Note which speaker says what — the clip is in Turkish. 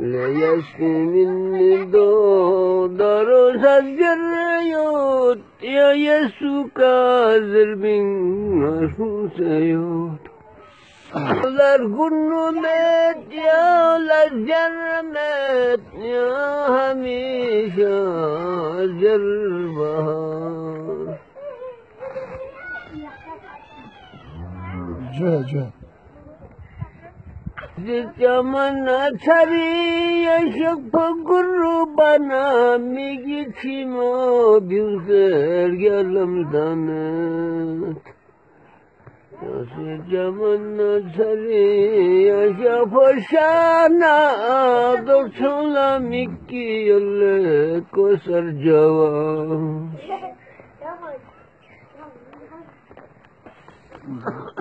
Speaker 1: لا يشفي مني دار سجريوت يا يسوع كاذر من سيوت Yollar gunnumet yollar cennet ya hamisha bahar
Speaker 2: C C.
Speaker 1: Zamana tari yaşak paguru bana mi geçimo büzer gelemdanet Zamana যেমন ঝরে ফসানা দোছলা মিকি কোসর যাওয়া Mm-hmm.